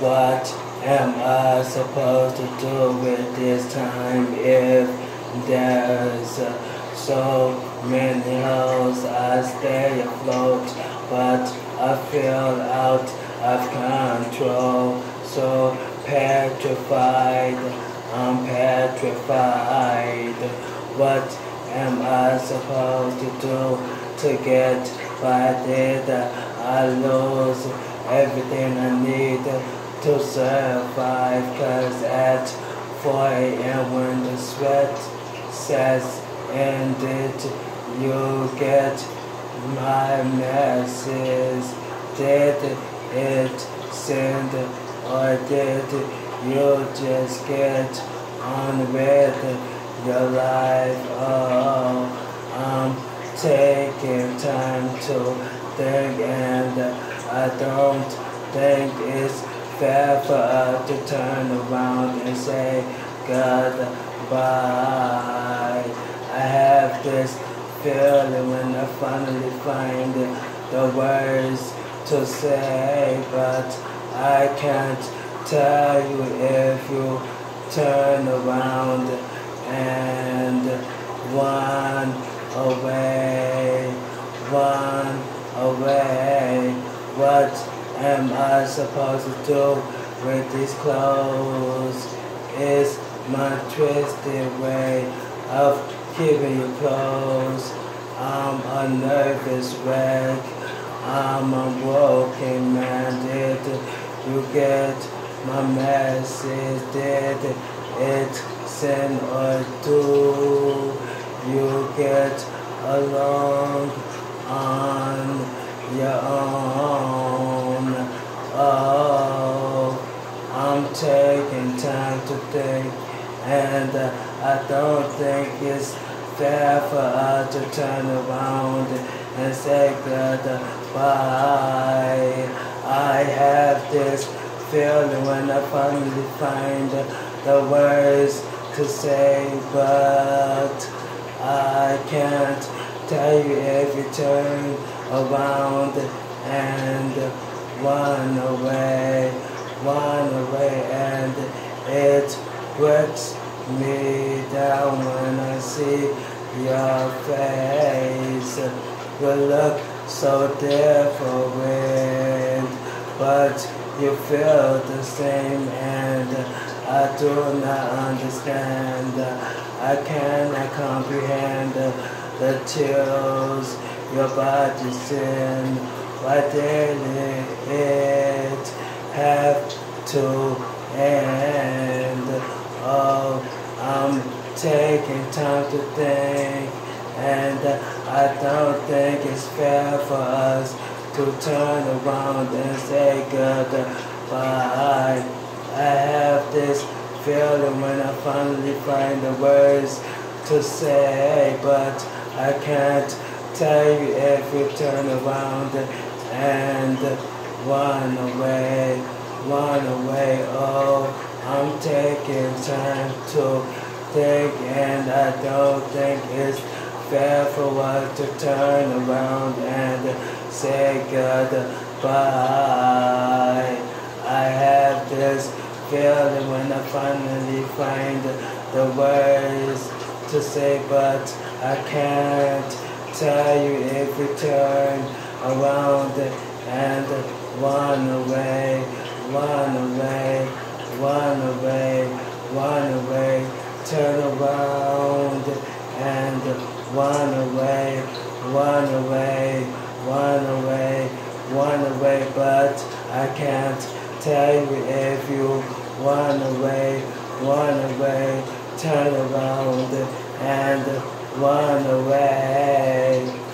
What am I supposed to do with this time if there's uh, so many holes I stay afloat, but I feel out of control, so petrified, I'm petrified. What am I supposed to do to get by? Did I lose everything I need to survive? Cause at 4 a.m. when the sweat says ended, you get my message. Did it send or did you just get on with your life? Oh, I'm taking time to think and I don't think it's fair for us to turn around and say goodbye. I have this feeling when I finally find the words to say, but I can't tell you if you turn around and run away, run away. Am I supposed to do with these clothes? Is my twisted way of keeping you close. I'm a nervous wreck. I'm a broken man. Did you get my message? Did it send or do you get along and uh, I don't think it's fair for us to turn around and say goodbye. I have this feeling when I finally find the words to say, but I can't tell you if you turn around and run away, run away, and it breaks me down when I see your face. You look so different, but you feel the same, and I do not understand. I cannot comprehend the chills your body's in. Why did it have to end? I'm taking time to think, and uh, I don't think it's fair for us to turn around and say goodbye. I have this feeling when I finally find the words to say, but I can't tell you if you turn around and run away, run away. Oh, I'm taking time to think, and I don't think it's fair for us to turn around and say goodbye. I have this feeling when I finally find the words to say, but I can't tell you if we turn around and run away, run away, run away, run away, turn around and run away, run away, run away, run away, but I can't tell you if you run away, run away, turn around and run away.